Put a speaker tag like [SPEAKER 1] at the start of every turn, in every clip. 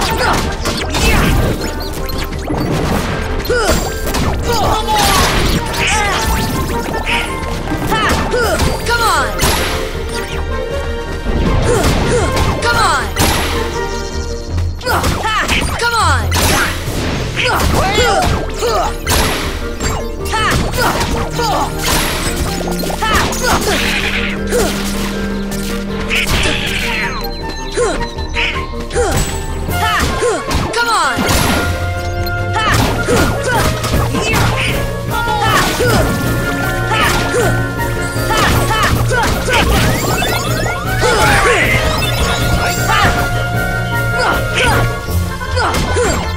[SPEAKER 1] Ha! Come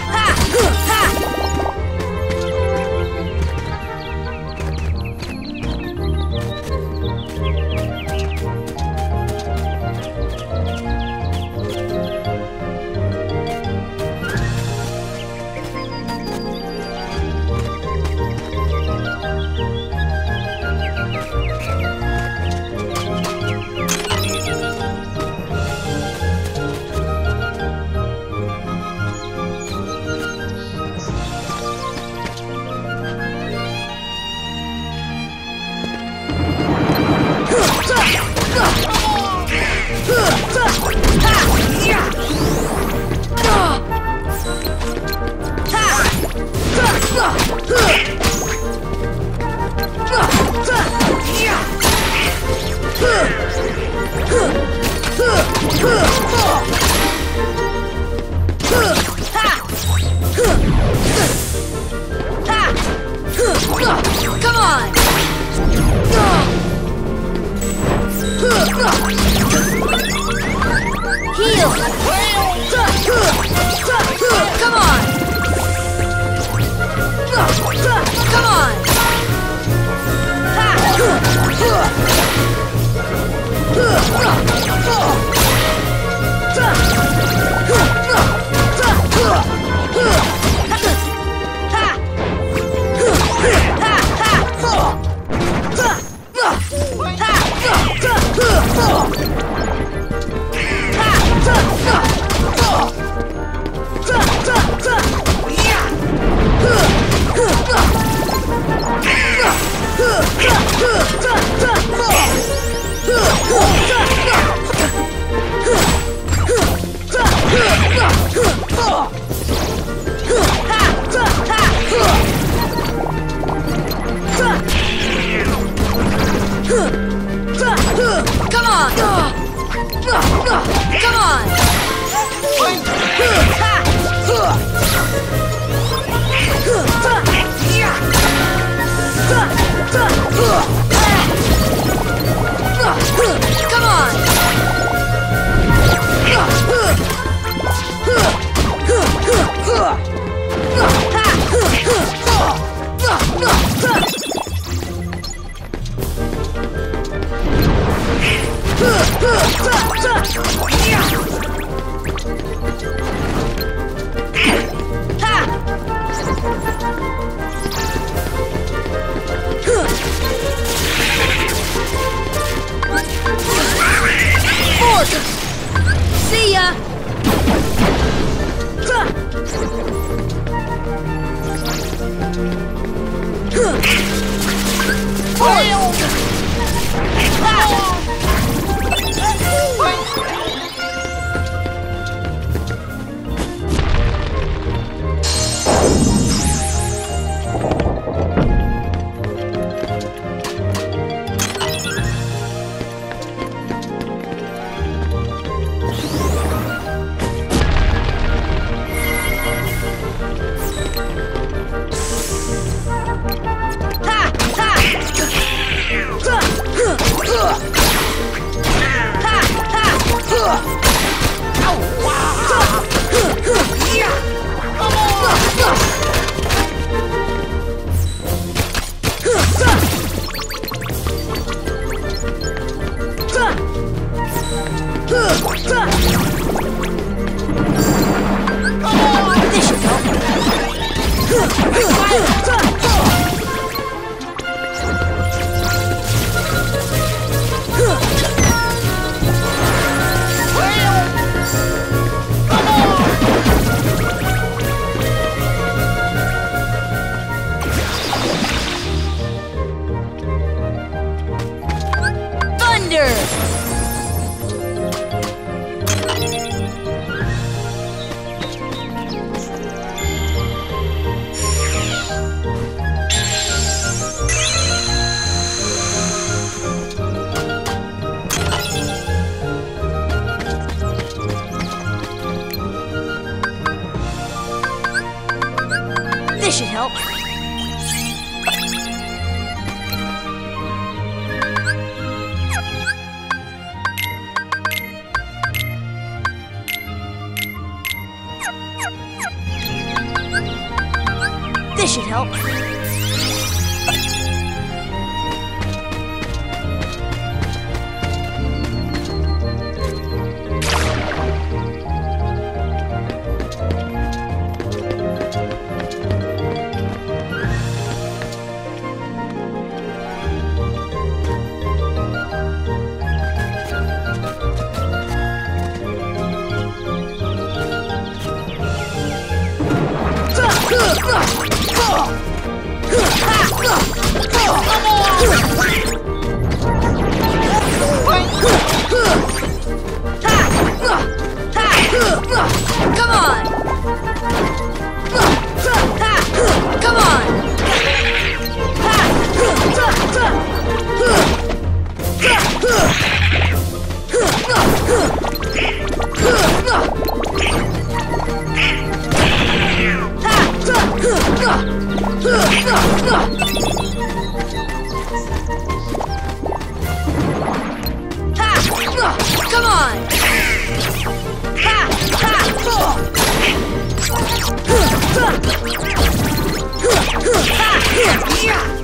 [SPEAKER 1] Come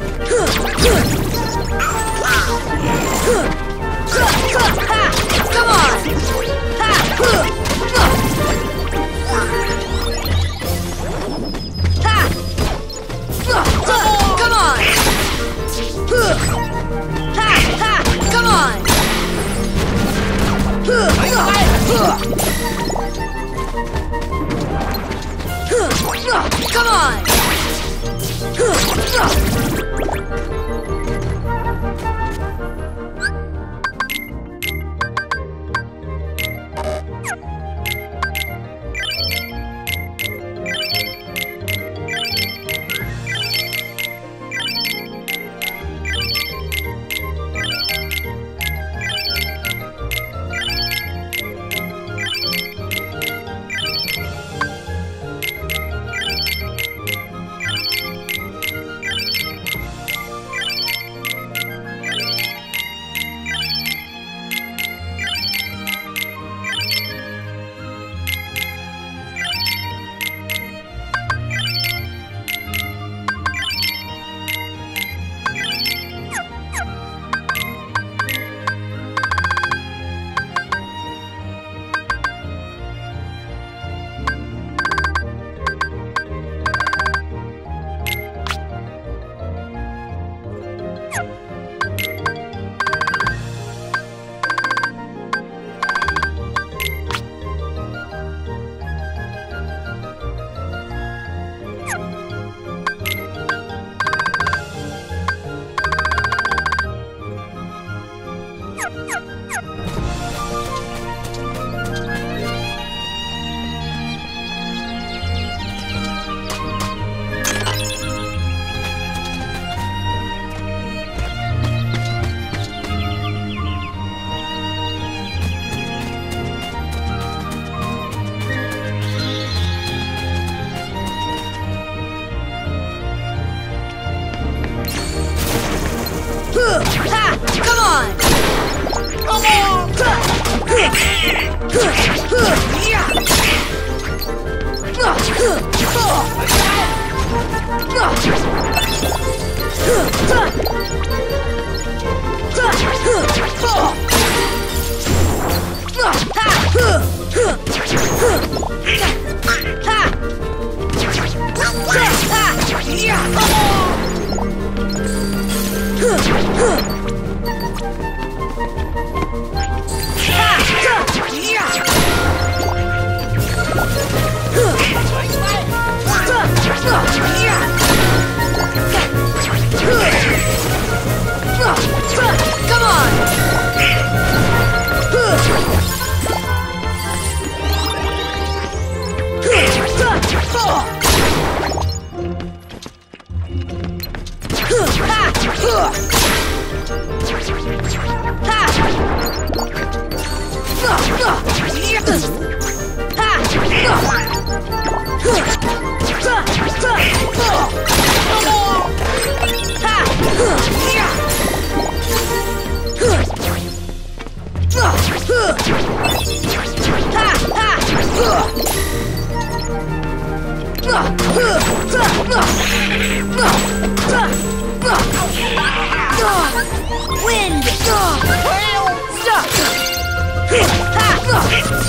[SPEAKER 1] Come on! Wind! Well, stop! Here! Ha! Ha!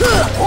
[SPEAKER 1] Huh!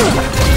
[SPEAKER 1] Huh.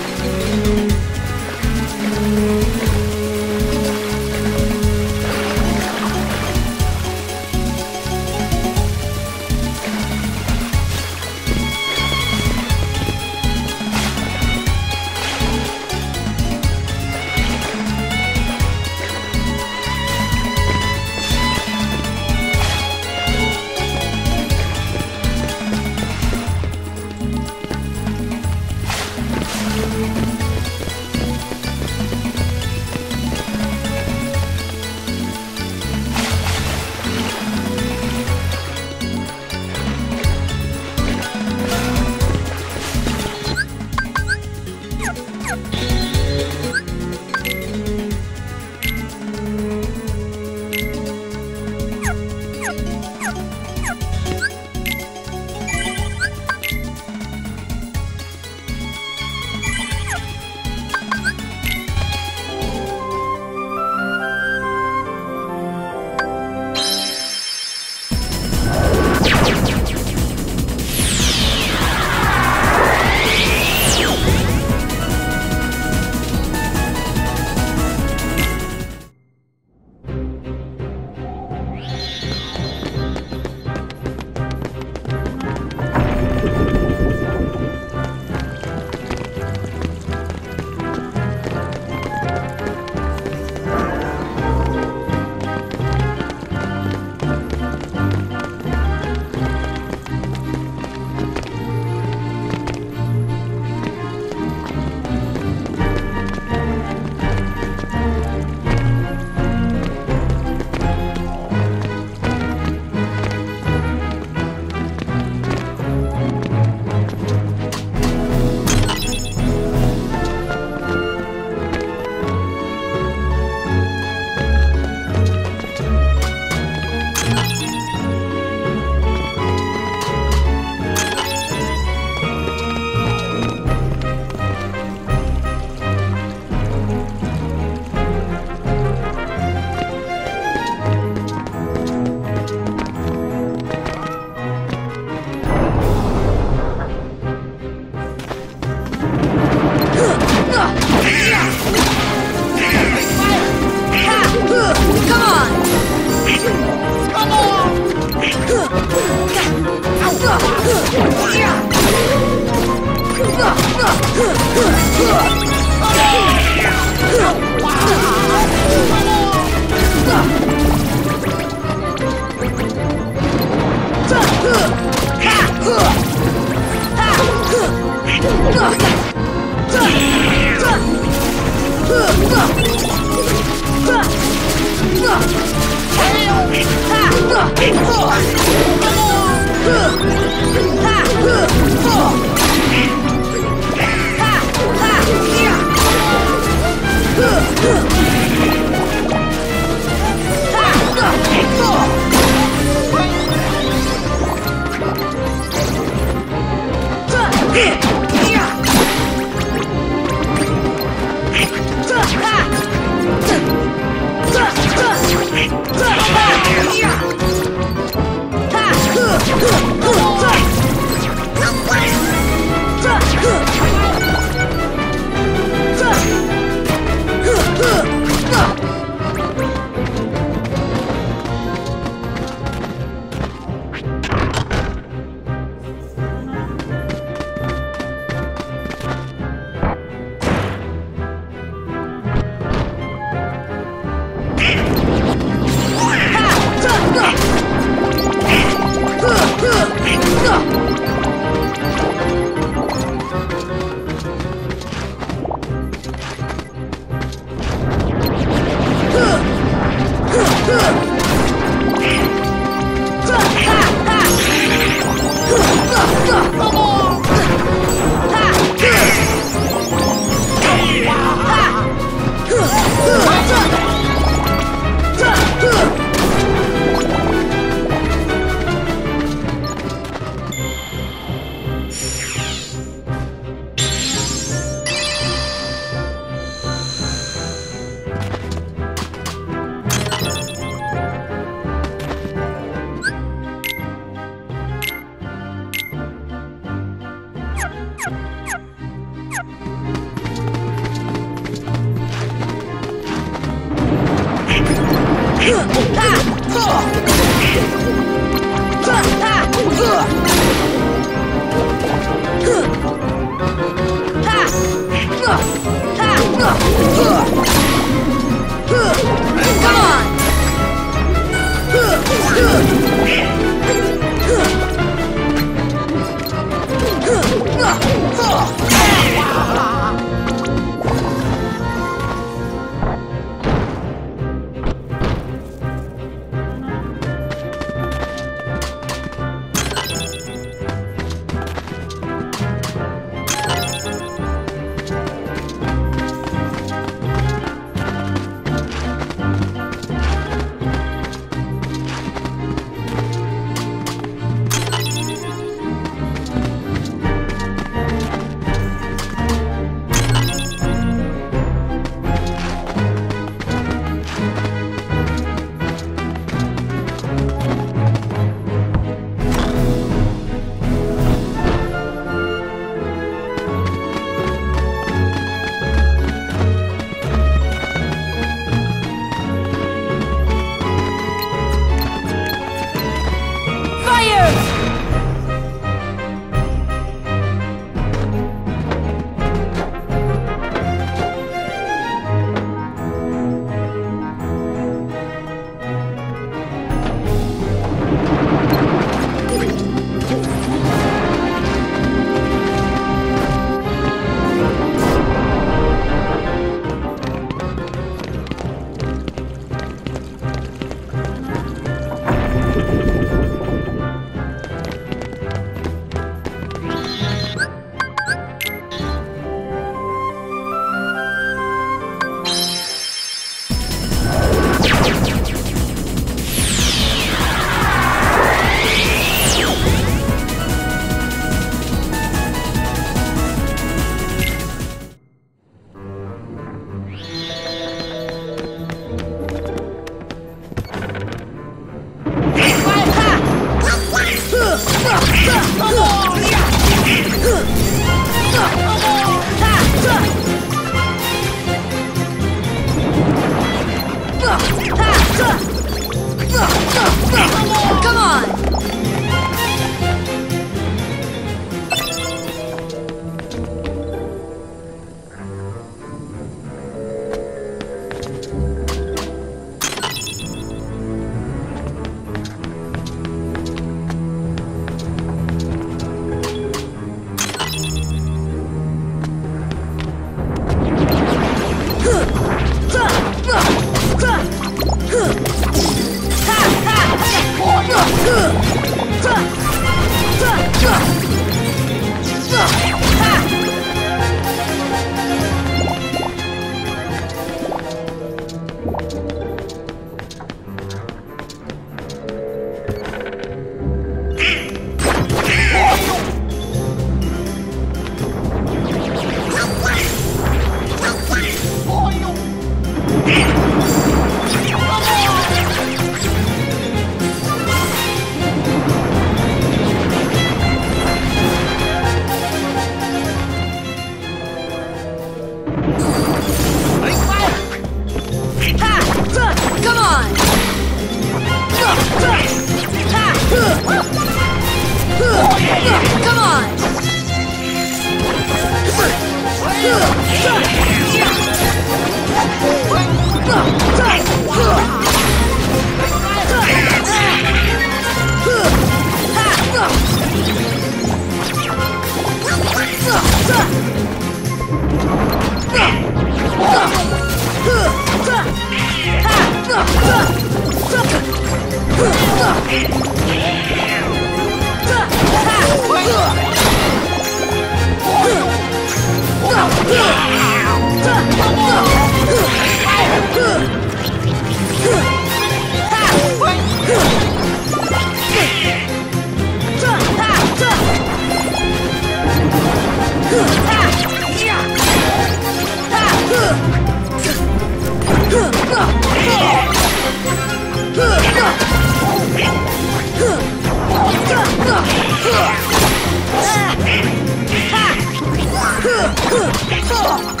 [SPEAKER 1] Huh!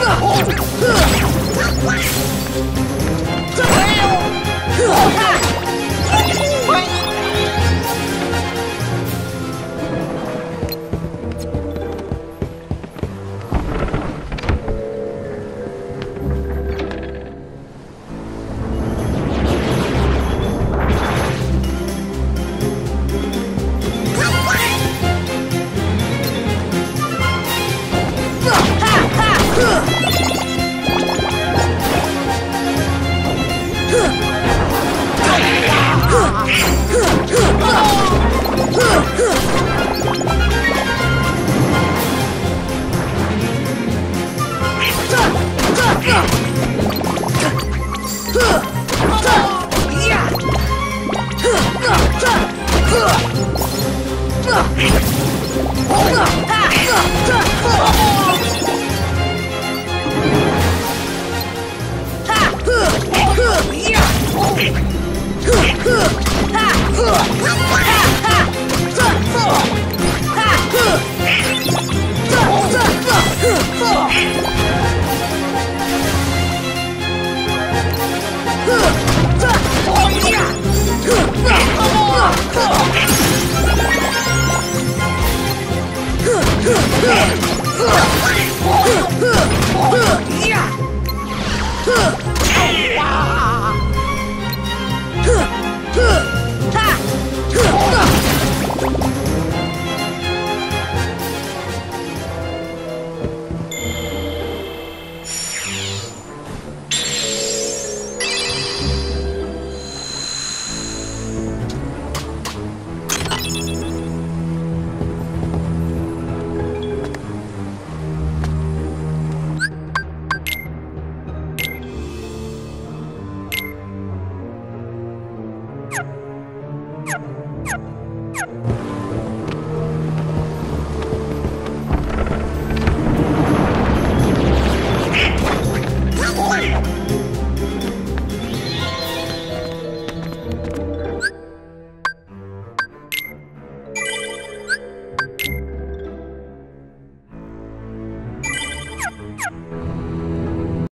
[SPEAKER 1] 这猴子，